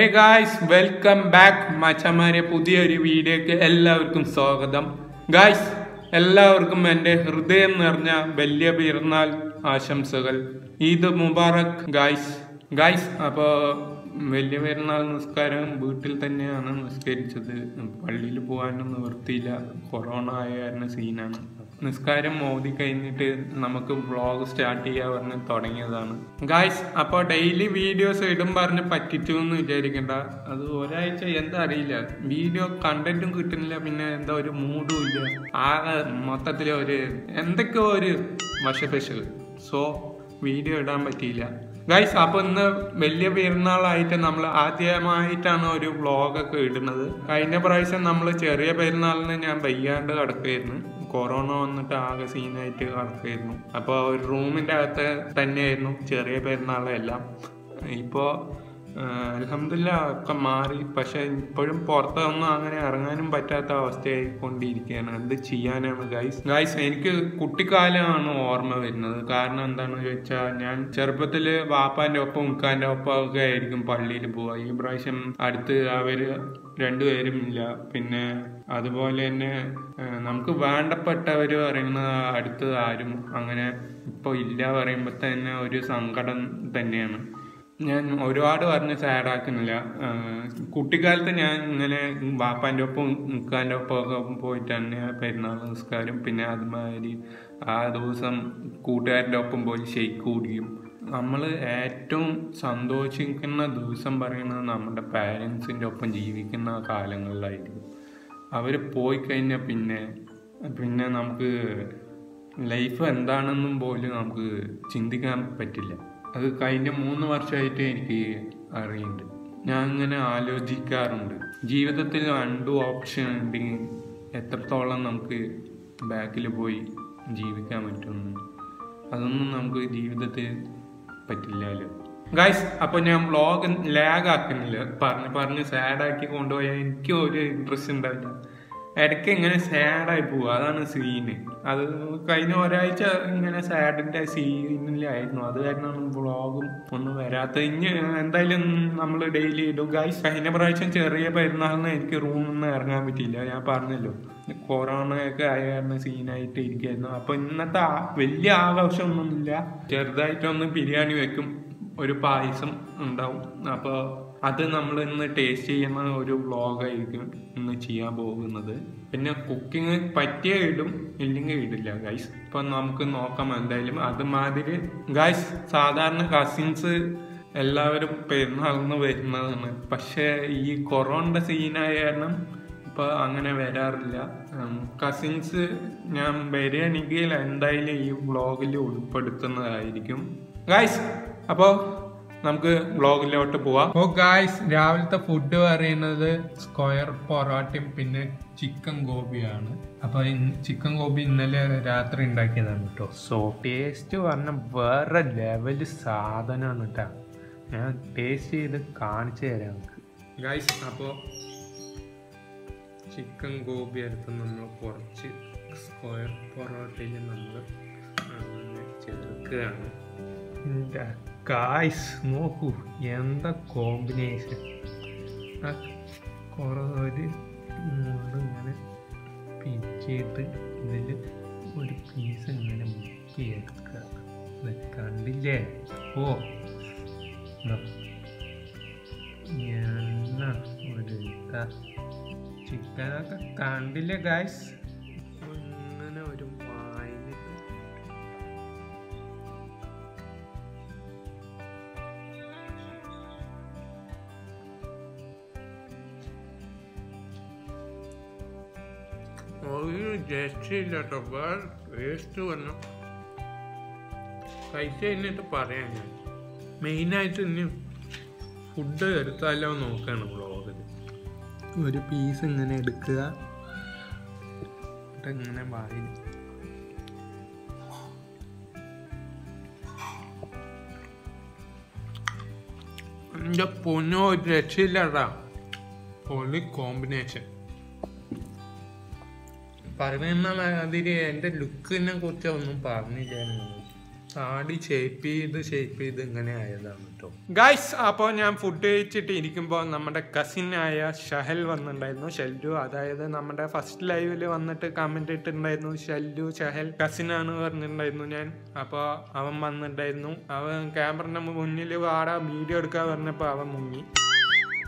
ഹേ guys welcome back മച്ചമാരെ പുതിയൊരു വീഡിയോയ്ക്ക് എല്ലാവർക്കും സ്വാഗതം. ഗായ്സ് എല്ലാവർക്കും എന്റെ ഹൃദയം നിറഞ്ഞ വലിയ പെരുന്നാൾ ആശംസകൾ. ഈദ് മുബാറക് ഗായ്സ് ഗായ്സ് അപ്പോൾ വലിയ പെരുന്നാൾ നിസ്കാരം വീട്ടിൽ തന്നെയാണ് നിസ്കരിച്ചത്. പള്ളിയിൽ പോകാനൊന്നും നിവൃത്തിയില്ല. കൊറോണ ആയ കാരണം സീനാണ് നിസ്കാരം മോദി കഴിഞ്ഞിട്ട് നമുക്ക് വ്ളോഗ് സ്റ്റാർട്ട് ചെയ്യാൻ പറഞ്ഞ് തുടങ്ങിയതാണ്. ഗായ്സ് അപ്പോൾ ഡെയിലി വീഡിയോസ് ഇടും പറഞ്ഞ് പറ്റിച്ചു എന്ന് വിചാരിക്കണ്ട. അത് ഒരാഴ്ച എന്താ അറിയില്ല. വീഡിയോ കണ്ടന്റും കിട്ടുന്നില്ല പിന്നെ എന്താ ഒരു മൂഡും ഇല്ല. ആകെ മൊത്തത്തിൽ ഒരു എന്തൊക്കെയോ ഒരു വശപശകൾ സോ വീഡിയോ ഇടാൻ പറ്റിയില്ല. ഗൈസ് അപ്പോൾ ഇന്ന് വലിയ പെരുന്നാളായിട്ട് നമ്മൾ ആദ്യമായിട്ടാണ് ഒരു വ്ളോഗൊക്കെ ഇടുന്നത്. കഴിഞ്ഞ പ്രാവശ്യം നമ്മൾ ചെറിയ പെരുന്നാളിന് ഞാൻ വയ്യാണ്ട് കിടക്കുകയായിരുന്നു കൊറോണ വന്നിട്ട് ആകെ സീനായിട്ട് കിടക്കുകയായിരുന്നു അപ്പോൾ ഒരു റൂമിന്റെ അകത്ത് തന്നെയായിരുന്നു ചെറിയ പെരുന്നാളെല്ലാം ഇപ്പോൾ അലഹമില്ല ഒക്കെ മാറി. പക്ഷെ ഇപ്പോഴും പുറത്തൊന്നും അങ്ങനെ ഇറങ്ങാനും പറ്റാത്ത അവസ്ഥയായി കൊണ്ടിരിക്കുകയാണ് എന്ത് ചെയ്യാനാണ്? ഗൈസ് ഗൈസ് എനിക്ക് കുട്ടിക്കാലമാണ് ഓർമ്മ വരുന്നത്. കാരണം എന്താണെന്ന് ചോദിച്ചാൽ ഞാൻ ചെറുപ്പത്തിൽ വാപ്പാന്റെ ഒപ്പം ഉക്കാന്റെ ഒപ്പം ഒക്കെ ആയിരിക്കും പള്ളിയിൽ പോവുക. ഈ പ്രാവശ്യം അടുത്ത് അവർ രണ്ടുപേരും ഇല്ല. പിന്നെ അതുപോലെ തന്നെ നമുക്ക് വേണ്ടപ്പെട്ടവർ പറയുന്ന അടുത്ത് ആരും അങ്ങനെ ഇപ്പോൾ ഇല്ല പറയുമ്പോൾ തന്നെ ഒരു സങ്കടം തന്നെയാണ്. ഞാൻ ഒരുപാട് പറഞ്ഞ് സാഡാക്കുന്നില്ല കുട്ടിക്കാലത്ത് ഞാൻ ഇങ്ങനെ വാപ്പാന്റെ ഒപ്പം നിൽക്കാന്റെ ഒപ്പം പോയിട്ടാണ് പെരുന്നാൾ നിസ്കാരം പിന്നെ അതുമാതിരി ആ ദിവസം കൂട്ടുകാരുടെ ഒപ്പം പോയി ഷെയ്ക്ക് കൂടിയും നമ്മൾ ഏറ്റവും സന്തോഷിക്കുന്ന ദിവസം പറയുന്നത് നമ്മുടെ പാരൻസിന്റെ ഒപ്പം ജീവിക്കുന്ന കാലങ്ങളിലായിരിക്കും. അവർ പോയി കഴിഞ്ഞാൽ പിന്നെ പിന്നെ നമുക്ക് ലൈഫ് എന്താണെന്നും പോലും നമുക്ക് ചിന്തിക്കാൻ പറ്റില്ല. അത് കഴിഞ്ഞ മൂന്ന് വർഷമായിട്ട് എനിക്ക് അറിയുന്നുണ്ട്. ഞാൻ ഇങ്ങനെ ആലോചിക്കാറുണ്ട്. ജീവിതത്തിൽ രണ്ട് ഓപ്ഷൻ ഉണ്ടെങ്കിൽ എത്രത്തോളം നമുക്ക് ബാക്കിൽ പോയി ജീവിക്കാൻ പറ്റുമെന്ന്. അതൊന്നും നമുക്ക് ജീവിതത്തിൽ പറ്റില്ലല്ലോ ഗൈസ് അപ്പൊ ഞാൻ വ്ളോഗ് ലാഗ് ആക്കുന്നില്ല. പറഞ്ഞ് പറഞ്ഞ് സാഡാക്കി കൊണ്ടുപോയാൽ എനിക്ക് ഒരു ഇൻട്രസ്റ്റ് ഉണ്ടാവില്ല ഇടയ്ക്ക് ഇങ്ങനെ സാഡായി പോവുക അതാണ് സീന് അത് കഴിഞ്ഞ ഒരാഴ്ച ഇങ്ങനെ സാഡിന്റെ സീനിലായിരുന്നു അത് കാരണമാണ് വ്ളോഗും ഒന്നും വരാത്തത്. ഇനി എന്തായാലും നമ്മൾ ഡെയിലി ഇടും. ഗൈസ് കഴിഞ്ഞ പ്രാവശ്യം ചെറിയ പെരുന്നാളിന് എനിക്ക് റൂമിൽ നിന്ന് ഇറങ്ങാൻ പറ്റിയില്ല. ഞാൻ പറഞ്ഞല്ലോ. കൊറോണ ഒക്കെ ആയ കാരണം സീനായിട്ട് ഇരിക്കുകയായിരുന്നു അപ്പൊ ഇന്നത്തെ വലിയ ആഘോഷമൊന്നുമില്ല. ചെറുതായിട്ടൊന്ന് ബിരിയാണി വെക്കും. ഒരു പായസം ഉണ്ടാവും. അപ്പോൾ അത് നമ്മൾ ഇന്ന് ടേസ്റ്റ് ചെയ്യുന്ന ഒരു വ്ളോഗായിരിക്കും ഇന്ന് ചെയ്യാൻ പോകുന്നത്. പിന്നെ കുക്കിംഗ് പറ്റിയ ഇടും ഇല്ലെങ്കിൽ ഇടില്ല ഗൈസ് ഇപ്പൊ നമുക്ക് നോക്കാം എന്തായാലും. അതുമാതിരി ഗൈസ് സാധാരണ കസിൻസ് എല്ലാവരും പെരുന്നാളിന്ന് വരുന്നതാണ്. പക്ഷേ ഈ കൊറോണയുടെ സീനായ കാരണം ഇപ്പൊ അങ്ങനെ വരാറില്ല. കസിൻസ് ഞാൻ വരികയാണെങ്കിൽ എന്തായാലും ഈ വ്ളോഗിൽ ഉൾപ്പെടുത്തുന്നതായിരിക്കും. ഗായ്സ് അപ്പോ നമുക്ക് ബ്ലോഗിലോട്ട് പോവാം. ഓ ഗായ്സ് രാവിലത്തെ ഫുഡ് പറയുന്നത് സ്ക്വയർ പൊറോട്ടയും പിന്നെ ചിക്കൻ ഗോപിയാണ് അപ്പൊ ചിക്കൻ ഗോപി ഇന്നലെ രാത്രി ഉണ്ടാക്കിയതാണ് കേട്ടോ സോ ടേസ്റ്റ് പറഞ്ഞ വേറെ ലെവൽ സാധനമാണ് കേട്ടോ ഞാൻ ടേസ്റ്റ് ചെയ്ത് കാണിച്ചു തരാം നമുക്ക്. ഗായ്സ് അപ്പോൾ ചിക്കൻ ഗോപി എടുത്ത് നമ്മൾ കുറച്ച് സ്ക്വയർ പൊറോട്ടയിൽ നമ്മൾ ചേർക്കുകയാണ്. കായ്സ് നോക്കൂ എന്താ കോമ്പിനേഷൻ. ആ കുറേ ഒരു മുളക് ഇങ്ങനെ ഇതിൽ ഒരു പീസ് ഇങ്ങനെ മുക്കി എടുക്കുക. കണ്ടില്ലേ? ഓ എന്നാ ഒരു ചിക്കനൊക്കെ കണ്ടില്ലേ ഗായ്സ് രക്ഷയില്ല കേട്ടോ വേറെ ടേസ്റ്റ് വന്നു. പൈസ കഴിഞ്ഞിട്ട് പറയാം ഞാൻ. മെയിനായിട്ട് ഇനി ഫുഡ് എടുത്താലോ നോക്കാണ് വ്ളോഗിൽ ഒരു പീസ് ഇങ്ങനെ എടുക്കുക. എന്നിട്ട് ഇങ്ങനെ വായി എന്റെ പൊന്നോ രക്ഷയില്ലാട്ടാ. രക്ഷയില്ലടാ പൊളി കോമ്പിനേഷൻ പറയുന്ന മാതിരി എന്റെ ലുക്കിനെ കുറിച്ച് ഒന്നും പറഞ്ഞില്ലായിരുന്നു. താടി ഷേപ്പ് ചെയ്ത് ഷേപ്പ് ചെയ്ത് ഇങ്ങനെ ആയതാണ് കേട്ടോ ഗൈസ് അപ്പോൾ ഞാൻ ഫുഡ് കഴിച്ചിട്ട് ഇരിക്കുമ്പോൾ നമ്മുടെ കസിനായ ഷഹൽ വന്നിട്ടുണ്ടായിരുന്നു. ഷെല്ലു അതായത് നമ്മുടെ ഫസ്റ്റ് ലൈവിൽ വന്നിട്ട് കമന്റ് ഇട്ടിട്ടുണ്ടായിരുന്നു. ഷെല്ലു ഷഹൽ കസിനാണ് പറഞ്ഞിട്ടുണ്ടായിരുന്നു ഞാൻ. അപ്പോൾ അവൻ വന്നിട്ടുണ്ടായിരുന്നു. അവൻ ക്യാമറ മുന്നിൽ വാടാ വീഡിയോ എടുക്കാൻ പറഞ്ഞപ്പോൾ അവൻ മുങ്ങി.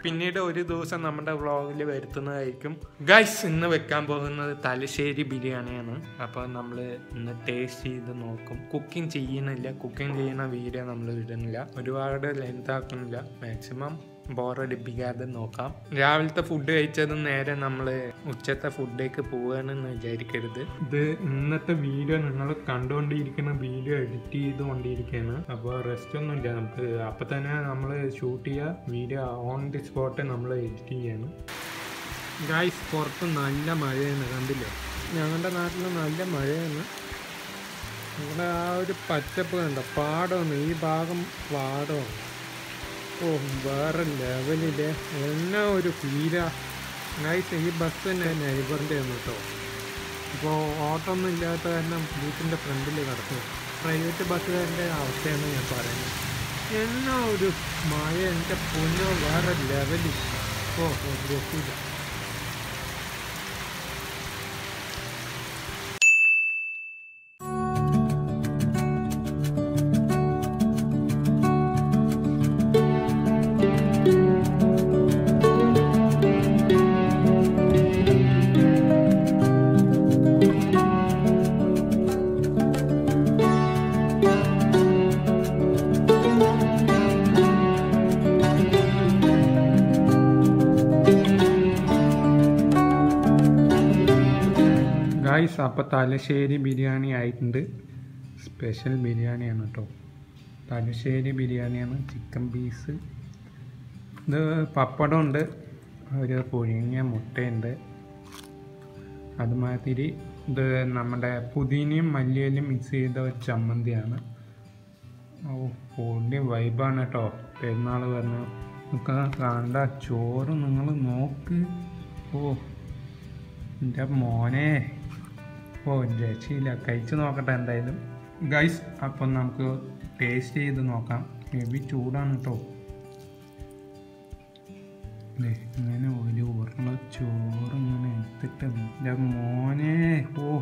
പിന്നീട് ഒരു ദിവസം നമ്മുടെ വ്ളോഗിൽ വരുത്തുന്നതായിരിക്കും. ഗൈസ് ഇന്ന് വെക്കാൻ പോകുന്നത് തലശ്ശേരി ബിരിയാണിയാണ്. അപ്പോൾ നമ്മൾ ഇന്ന് ടേസ്റ്റ് ചെയ്ത് നോക്കും. കുക്കിംഗ് ചെയ്യുന്നില്ല കുക്കിംഗ് ചെയ്യുന്ന വീഡിയോ നമ്മൾ ഇടുന്നില്ല. ഒരുപാട് ലെങ്ത് ആക്കുന്നില്ല. മാക്സിമം ബോറടിപ്പിക്കാതെ നോക്കാം. രാവിലത്തെ ഫുഡ് കഴിച്ചത് നേരെ നമ്മൾ ഉച്ചത്തെ ഫുഡിലേക്ക് പോവുകയാണെന്ന് വിചാരിക്കരുത്. ഇത് ഇന്നത്തെ വീഡിയോ നിങ്ങൾ കണ്ടുകൊണ്ടിരിക്കുന്ന വീഡിയോ എഡിറ്റ് ചെയ്തുകൊണ്ടിരിക്കുകയാണ്. അപ്പോൾ റെസ്റ്റ് ഒന്നുമില്ല നമുക്ക് അപ്പം തന്നെ നമ്മൾ ഷൂട്ട് ചെയ്യുക വീഡിയോ ഓൺ ദി സ്പോട്ട് നമ്മൾ എഡിറ്റ് ചെയ്യാണ്. ഗായ്സ് പുറത്ത് നല്ല മഴയാണ്. കണ്ടില്ലേ? ഞങ്ങളുടെ നാട്ടിൽ നല്ല മഴയാണ്. ഇവിടെ ആ ഒരു പച്ചപ്പ് കണ്ടോ? പാടമാണ്. ഈ ഭാഗം പാടമാണ്. ഓ വേറെ ലെവലിൽ എന്നാ ഒരു ഫീലാ ഗൈസ് ഈ ബസ് തന്നെ നൈബറിന്റെ ആണ് കേട്ടോ ഇപ്പോൾ ഓട്ടോ ഒന്നും ഇല്ലാത്ത കാരണം വീട്ടിന്റെ ഫ്രണ്ടിൽ കിടക്കും. പ്രൈവറ്റ് ബസ്സുകാരന്റെ അവസ്ഥയാണ് ഞാൻ പറയുന്നത്. എന്നാ ഒരു മഴ എന്റെ പൊന്നോ വേറെ ലെവലിൽ ഓ ഒരു ഗായ്സ് അപ്പോൾ തലശ്ശേരി ബിരിയാണി ആയിട്ടുണ്ട്. സ്പെഷ്യൽ ബിരിയാണിയാണ് കേട്ടോ തലശ്ശേരി ബിരിയാണിയാണ് ചിക്കൻ പീസ് ഇത് പപ്പടമുണ്ട് ഒരു പുഴുങ്ങിയ മുട്ടയുണ്ട്. അതുമാതിരി ഇത് നമ്മുടെ പുതിനയും മല്ലിയിലും മിക്സ് ചെയ്ത ഒരു ചമ്മന്തിയാണ്. ഓ പൊടി വൈബാണ് കേട്ടോ പെരുന്നാൾ പറഞ്ഞു നമുക്ക് കണ്ട ചോറ് നിങ്ങൾ നോക്ക്. ഓ എന്റെ മോനെ. ഓ രക്ഷയില്ല കഴിച്ച് നോക്കട്ടെ എന്തായാലും. ഗൈസ് അപ്പം നമുക്ക് ടേസ്റ്റ് ചെയ്ത് നോക്കാം. ഹെവി ചൂടാണ് കേട്ടോ ഇങ്ങനെ ഒരു ഉരുള ചോറ് ഇങ്ങനെ എടുത്തിട്ട് എന്റെ മോനെ ഓ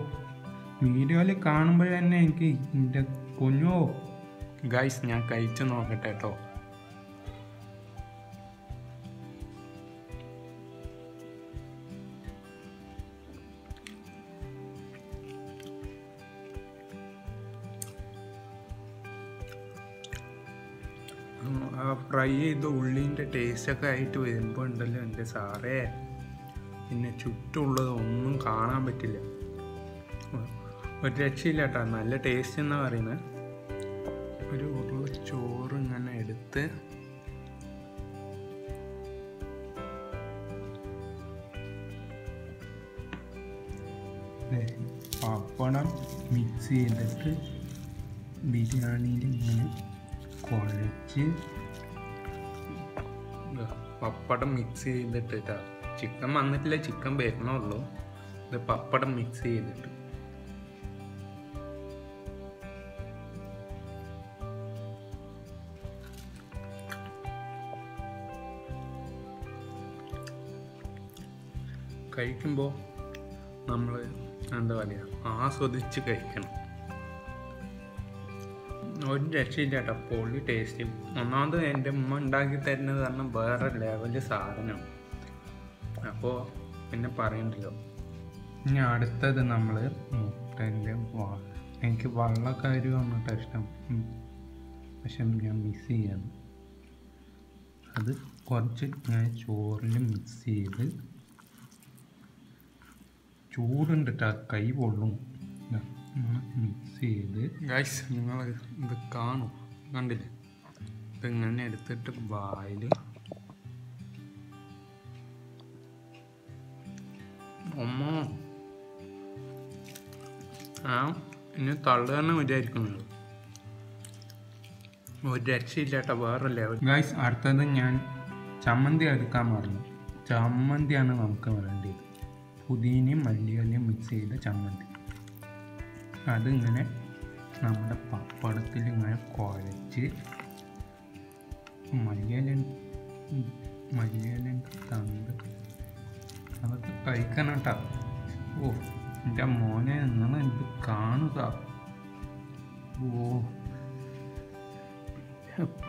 വീഡിയോയിൽ കാണുമ്പോഴന്നെ എനിക്ക് എന്റെ കുഞ്ഞോ. ഗൈസ് ഞാൻ കഴിച്ച് നോക്കട്ടെ കേട്ടോ ഫ്രൈ ചെയ്ത ഉള്ളിന്റെ ടേസ്റ്റൊക്കെ ആയിട്ട് വരുമ്പോൾ ഉണ്ടല്ലോ എന്റെ സാറേ. പിന്നെ ചുറ്റുമുള്ളത് ഒന്നും കാണാൻ പറ്റില്ല. ഒരു രക്ഷയില്ല കേട്ടോ നല്ല ടേസ്റ്റ് എന്നാണ് പറയുന്നത് ഒരു ഉരുള ചോറ് ഇങ്ങനെ എടുത്ത് പപ്പടം മിക്സ് ചെയ്തിട്ട് ബിരിയാണിയിൽ ഇങ്ങനെ കുഴച്ച് പപ്പടം മിക്സ് ചെയ്തിട്ട് ഇതാ ചിക്കൻ വന്നിട്ടില്ല ചിക്കൻ വരണുള്ളൂ. ഇത് പപ്പടം മിക്സ് ചെയ്തിട്ട്. കഴിക്കുമ്പോൾ നമ്മൾ എന്താ പറയുക ആസ്വദിച്ച് കഴിക്കണം. ഒരു രക്ഷയില്ല കേട്ടോ. പൊളി ടേസ്റ്റും ഒന്നാമത് എന്റെ ഉമ്മ ഉണ്ടാക്കി തരുന്നത് കാരണം വേറെ ലെവൽ സാധനം അപ്പോൾ പിന്നെ പറയണ്ടല്ലോ. ഇനി അടുത്തത് നമ്മൾ മുട്ടന്റെ എനിക്ക് വള്ളക്കാരി വന്നിട്ട് ഇഷ്ടം. പക്ഷെ ഞാൻ മിസ് ചെയ്യാണ്. അത് കുറച്ച് ഞാൻ ചോറിൽ മിക്സ് ചെയ്ത് ചൂടുണ്ട് ആ കൈ പൊള്ളും. മിക്സ് ചെയ്ത് ഗൈസ് നിങ്ങൾ ഇത് കാണും. കണ്ടില്ലേ? ഇതിങ്ങനെ എടുത്തിട്ട് വായിൽ ഒമ്മോ ആ ഇനി തള്ളുകയെന്ന് വിചാരിക്കുന്നത് ഒരു രക്ഷയില്ല കേട്ടോ വേറെ ലെവൽ ഗൈസ് അടുത്തത് ഞാൻ ചമ്മന്തി എടുക്കാൻ പറഞ്ഞു. ചമ്മന്തിയാണ് നമുക്ക് വേണ്ടത്. പുതിനയും മല്ലിയിലയും മിക്സ് ചെയ്ത ചമ്മന്തി. അതിങ്ങനെ നമ്മുടെ പപ്പടത്തിൽ ഇങ്ങനെ കുഴച്ച് മല്ലിയില മല്ലിയില തണ്ട് അതൊക്കെ കഴിക്കണം ഓ എന്റെ മോനെ നിങ്ങൾ എനിക്ക് കാണുക ഓ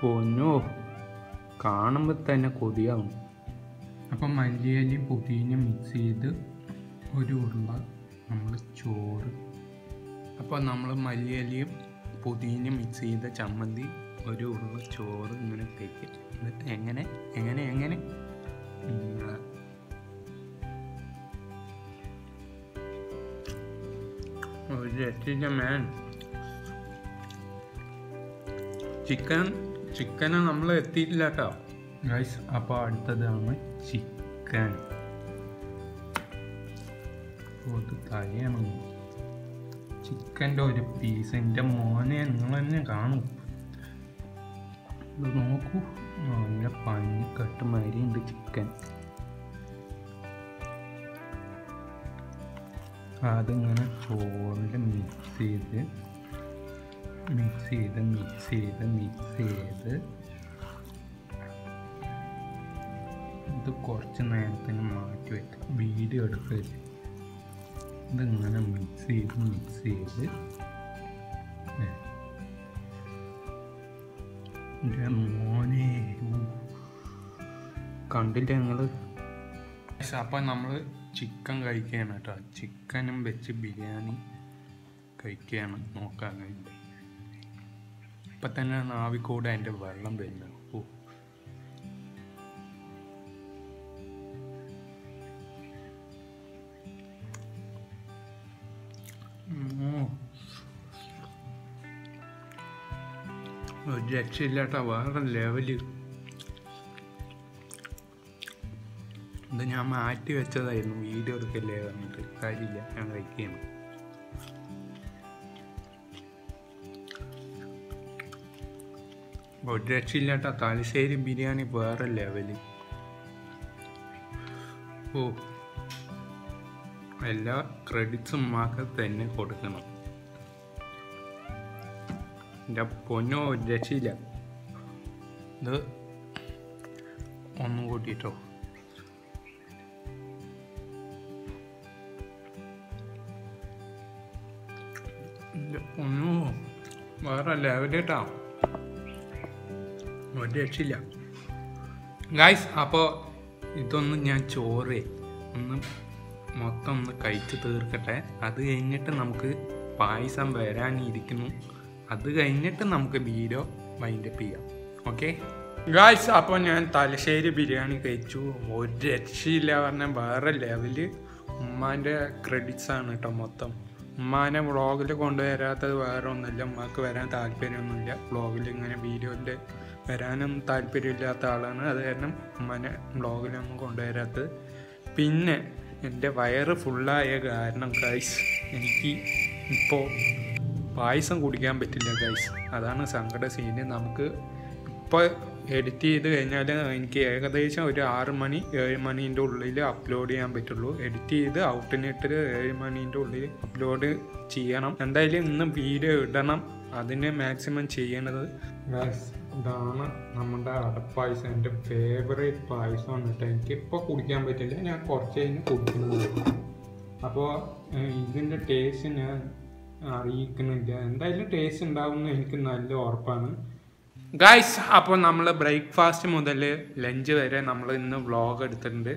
പൊന്നോ കാണുമ്പോൾ തന്നെ കൊതിയാവും. അപ്പം മല്ലിയിലയും പുതിനയും മിക്സ് ചെയ്ത് ഒരു ഉരുള നമ്മൾ ചോറ് അപ്പോൾ നമ്മൾ മല്ലിയലിയും പുതിനയും മിക്സ് ചെയ്ത ചമ്മന്തി ഒരു ഉള്ള ചോറ് ഇങ്ങനെ കഴിക്കും. എന്നിട്ട് എങ്ങനെ എങ്ങനെ എങ്ങനെ? ഒരു മാൻ ചിക്കൻ ചിക്കന് നമ്മൾ എത്തിയിട്ടില്ല കേട്ടോ ഗൈസ് അപ്പോൾ അടുത്തതാണ് ചിക്കൻ. അത് തലയാണ്? ചിക്കന്റെ ഒരു പീസ് എന്റെ മോനെ നിങ്ങൾ തന്നെ കാണും. നോക്കൂ. നല്ല പഞ്ഞിക്കട്ട് മാതിരിയുണ്ട് ചിക്കൻ. അതിങ്ങനെ ചോറിൽ മിക്സ് ചെയ്ത് മിക്സ് ചെയ്ത് മിക്സ് ചെയ്ത് മിക്സ് ചെയ്ത്. ഇത് കുറച്ച് നേരത്തിന് മാറ്റി വെക്കാം വീഡിയോ എടുക്കരുത് ഇതിങ്ങനെ മിക്സ് ചെയ്ത് മിക്സ് ചെയ്ത്. എന്റെ മോനെ. കണ്ടില്ല നിങ്ങൾ അപ്പം നമ്മൾ ചിക്കൻ കഴിക്കുകയാണ് കേട്ടോ. ചിക്കനും വെച്ച് ബിരിയാണി കഴിക്കുകയാണ്. നോക്കാൻ കഴിഞ്ഞത് ഇപ്പം തന്നെ നാവിക്കൂടെ അതിന്റെ വെള്ളം വരുന്നത് ഓ. രക്ഷയില്ലാട്ടോ വേറെ ലെവൽ. ഇത് ഞാൻ മാറ്റി വെച്ചതായിരുന്നു. വീഡിയോ എടുക്കല്ലേ പറഞ്ഞിട്ട്. കാര്യമില്ല. ഞാൻ കഴിക്കുകയാണ് ഒരു രക്ഷയില്ലാട്ടോ തലശ്ശേരി ബിരിയാണി വേറെ ലെവൽ. ഓ. എല്ലാ ക്രെഡിറ്റ്സും മാത്രം തന്നെ കൊടുക്കണം. എന്റെ പൊന്നോ രക്ഷയില്ല. ഇത് ഒന്നും കൂട്ടിട്ടോ? പൊന്നോ വേറെ ലെവലേട്ടാ ഒരു രക്ഷയില്ല. ഗായ്സ് അപ്പോൾ ഇതൊന്നും ഞാൻ ചോറ് ഒന്ന് മൊത്തം ഒന്ന് കഴിച്ച് തീർക്കട്ടെ. അത് കഴിഞ്ഞിട്ട് നമുക്ക് പായസം വരാനിരിക്കുന്നു. അത് കഴിഞ്ഞിട്ട് നമുക്ക് വീഡിയോ വൈൻഡപ്പ് ചെയ്യാം. ഓക്കെ ഗായ്സ് അപ്പോൾ ഞാൻ തലശ്ശേരി ബിരിയാണി കഴിച്ചു. ഒരു രക്ഷയില്ല പറഞ്ഞാൽ വേറെ ലെവൽ ഉമ്മാന്റെ ക്രെഡിറ്റ്സ് ആണ് കേട്ടോ മൊത്തം. ഉമ്മാനെ വ്ളോഗിൽ കൊണ്ടുവരാത്തത് വേറെ ഒന്നുമില്ല. ഉമ്മാക്ക് വരാൻ താല്പര്യമൊന്നുമില്ല. വ്ളോഗിൽ ഇങ്ങനെ വീഡിയോയിൽ വരാനൊന്നും താല്പര്യമില്ലാത്ത ആളാണ്. അത് കാരണം ഉമ്മാനെ വ്ളോഗിലൊന്നും കൊണ്ടുവരാത്തത്. പിന്നെ എന്റെ വയറ് ഫുള്ളായ കാരണം ഗൈസ് എനിക്ക് ഇപ്പോൾ പായസം കുടിക്കാൻ പറ്റില്ല ഗൈസ് അതാണ് സങ്കട സീന് നമുക്ക് ഇപ്പോൾ എഡിറ്റ് ചെയ്ത് കഴിഞ്ഞാൽ എനിക്ക് ഏകദേശം ഒരു ആറ് മണി ഏഴ് മണീന്റെ ഉള്ളിൽ അപ്ലോഡ് ചെയ്യാൻ പറ്റുള്ളൂ. എഡിറ്റ് ചെയ്ത് ഔട്ടിനിട്ട് ഏഴ് മണീന്റെ ഉള്ളിൽ അപ്ലോഡ് ചെയ്യണം. എന്തായാലും ഇന്ന് വീഡിയോ ഇടണം. അതിന് മാക്സിമം ചെയ്യണത് ഇതാണ് നമ്മുടെ അടപ്പായസം എന്റെ ഫേവറേറ്റ് പായസം എന്നിട്ട് എനിക്ക് ഇപ്പോൾ കുടിക്കാൻ പറ്റില്ല. ഞാൻ കുറച്ച് കഴിഞ്ഞ് കുടിക്കുന്നത് അപ്പോൾ ഇതിന്റെ ടേസ്റ്റ് ഞാൻ അറിയിക്കുന്നില്ല. എന്തായാലും ടേസ്റ്റ് ഉണ്ടാവുമെന്ന് എനിക്ക് നല്ല ഉറപ്പാണ്. ഗായ്സ് അപ്പോൾ നമ്മൾ ബ്രേക്ക്ഫാസ്റ്റ് മുതൽ ലഞ്ച് വരെ നമ്മൾ ഇന്ന് വ്ളോഗ് എടുത്തിട്ടുണ്ട്.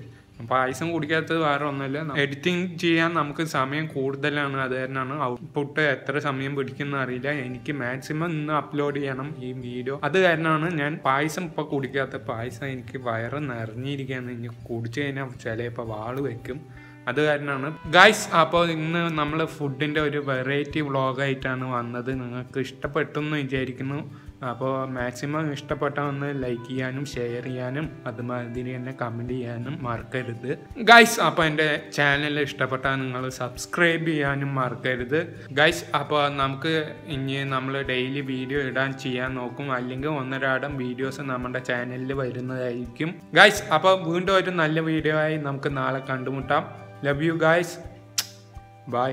പായസം കുടിക്കാത്തത് വേറെ ഒന്നുമില്ല. എഡിറ്റിംഗ് ചെയ്യാൻ നമുക്ക് സമയം കൂടുതലാണ്. അത് കാരണമാണ് ഔട്ട്പുട്ട് എത്ര സമയം പിടിക്കുന്ന അറിയില്ല. എനിക്ക് മാക്സിമം ഇന്ന് അപ്ലോഡ് ചെയ്യണം ഈ വീഡിയോ അത് കാരണമാണ് ഞാൻ പായസം ഇപ്പോൾ കുടിക്കാത്ത പായസം എനിക്ക് വയറ് നിറഞ്ഞിരിക്കുകയാണ്. ഇനി കുടിച്ചു കഴിഞ്ഞാൽ ചിലപ്പോൾ വാൾ വെക്കും. അത് കാരണമാണ്. ഗൈസ് അപ്പോൾ ഇന്ന് നമ്മൾ ഫുഡിന്റെ ഒരു വെറൈറ്റി വ്ളോഗായിട്ടാണ് വന്നത്. നിങ്ങൾക്ക് ഇഷ്ടപ്പെട്ടെന്ന് വിചാരിക്കുന്നു. അപ്പോൾ മാക്സിമം ഇഷ്ടപ്പെട്ട ഒന്ന് ലൈക്ക് ചെയ്യാനും ഷെയർ ചെയ്യാനും അതുമാതിരി തന്നെ കമന്റ് ചെയ്യാനും മറക്കരുത്. ഗൈസ് അപ്പോൾ എന്റെ ചാനൽ ഇഷ്ടപ്പെട്ടാൽ നിങ്ങൾ സബ്സ്ക്രൈബ് ചെയ്യാനും മറക്കരുത്. ഗൈസ് അപ്പോൾ നമുക്ക് ഇനി നമ്മൾ ഡെയിലി വീഡിയോ ഇടാൻ ചെയ്യാൻ നോക്കും. അല്ലെങ്കിൽ ഒന്നരാടം വീഡിയോസ് നമ്മുടെ ചാനലിൽ വരുന്നതായിരിക്കും. ഗൈസ് അപ്പോൾ വീണ്ടും ഒരു നല്ല വീഡിയോ ആയി നമുക്ക് നാളെ കണ്ടുമുട്ടാം. Love you guys bye